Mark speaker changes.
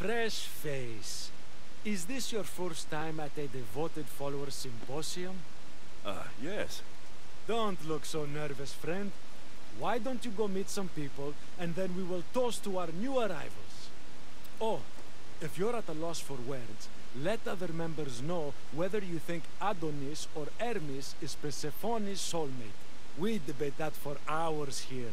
Speaker 1: fresh face. Is this your first time at a devoted follower symposium?
Speaker 2: Uh, yes.
Speaker 1: Don't look so nervous, friend. Why don't you go meet some people, and then we will toast to our new arrivals. Oh, if you're at a loss for words, let other members know whether you think Adonis or Hermes is Persephone's soulmate. We debate that for hours here.